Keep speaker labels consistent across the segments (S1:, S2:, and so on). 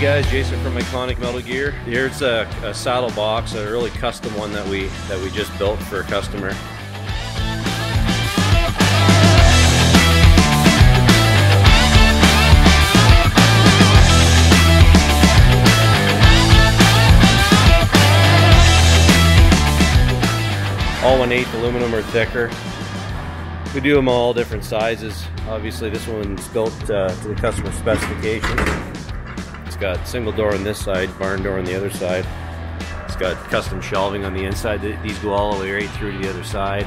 S1: guys, Jason from Iconic Metal Gear. Here's a, a, saddle box, a really custom one that we that we just built for a customer. All 1 8 aluminum or thicker. We do them all different sizes. Obviously this one's built uh, to the customer specification. Got single door on this side, barn door on the other side. It's got custom shelving on the inside. These go all the way right through to the other side.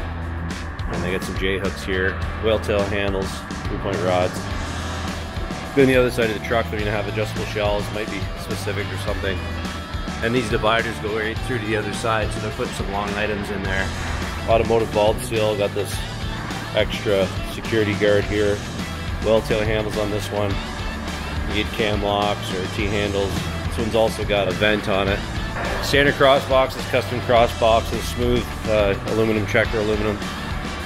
S1: And they got some J-hooks here, whale tail handles, three-point rods. Then the other side of the truck, they're gonna have adjustable shelves, might be specific or something. And these dividers go right through to the other side, so they're putting some long items in there. Automotive bulb seal, got this extra security guard here. Whale tail handles on this one. You get cam locks or T-handles. This one's also got a vent on it. Standard cross boxes, custom cross boxes, smooth uh, aluminum checker aluminum.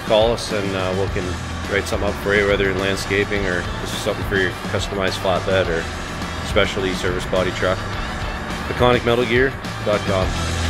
S1: Call us and uh, we can write something up for you, whether in landscaping or this is something for your customized flatbed or specialty service body truck. IconicMetalGear.com.